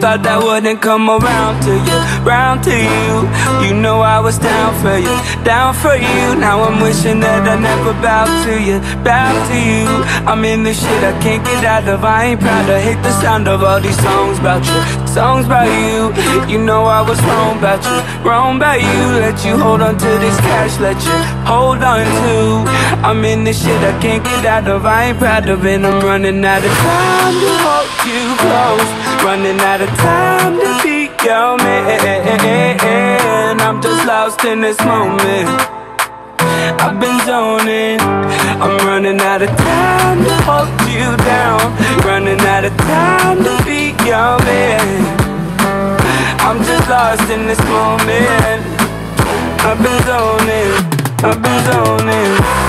thought I wouldn't come around to you, round to you. You know I was down for you, down for you. Now I'm wishing that I never bowed to you, bowed to you. I'm in this shit I can't get out of I ain't proud, I hate the sound of all these songs about you Songs about you, you know I was wrong about you Wrong about you, let you hold on to this cash Let you hold on to I'm in this shit I can't get out of I ain't proud of it, I'm running out of time to hold you close. Running out of time to be your man. I'm just lost in this moment. I've been zoning. I'm running out of time to hold you down. Running out of time to be your man. I'm just lost in this moment. I've been zoning. I've been zoning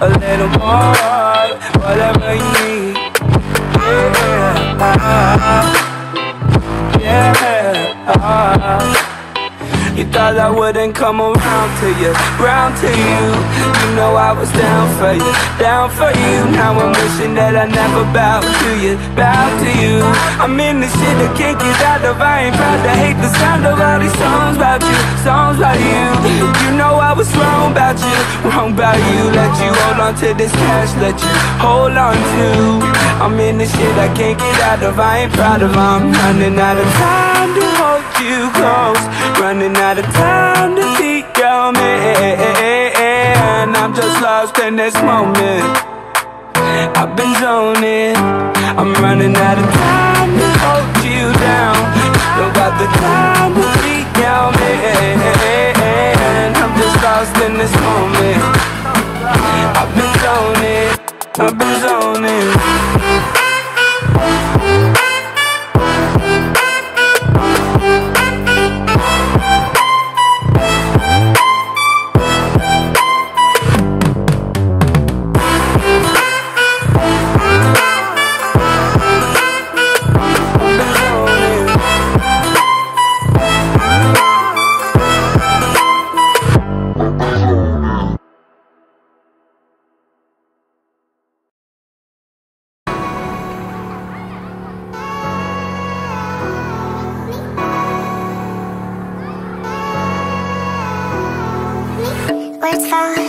a little more Whatever you need. Yeah, yeah. You thought I wouldn't come around to you, round to you. You know I was down for you, down for you. Now I'm wishing that I never bowed to you, bowed to you. I'm in this shit I can't get out of. I ain't proud to hate the sound of all these songs about you, songs about you. You know I was wrong about you, wrong about you. Let you hold on to this cash, let you hold on to. I'm in this shit I can't get out of I ain't proud of. I'm running out of time to hold you close. Running out of time to be your man. I'm just lost in this moment. I've been zoning. I'm running out of time to hold you down. Don't got the time I've been zoning Words fall